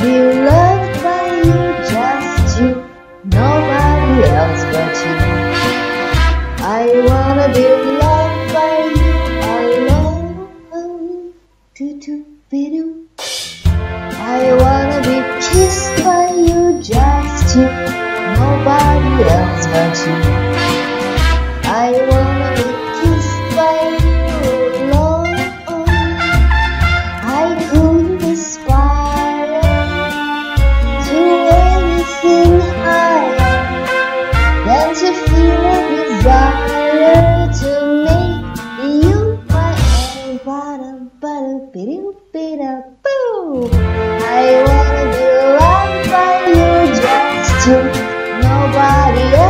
be loved by you, just you, nobody else but you. I wanna be loved by you alone. Do do be do. I wanna be kissed by you, just you, nobody else but you. Ba-dum, ba-dum, be-doo, be-da, boo. I wanna be loved by you, just you, nobody else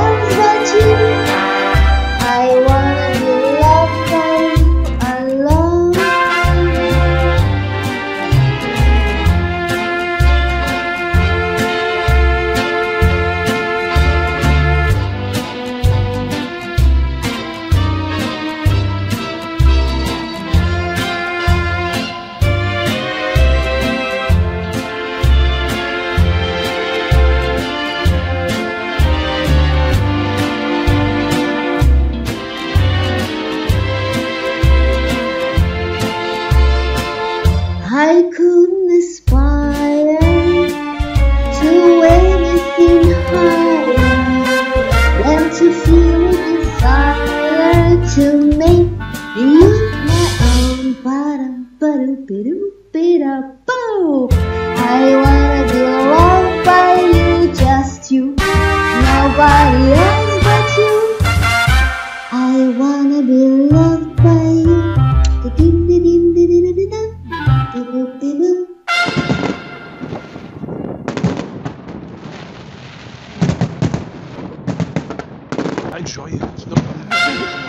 I couldn't aspire to anything higher than to feel a desire to make you my own. Ba-dum, ba-doo, be-doo, be-da, boo. I wanna be loved by you, just you, nobody else but you. I wanna be loved like, joinha. Senão...